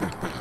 Ha ha ha.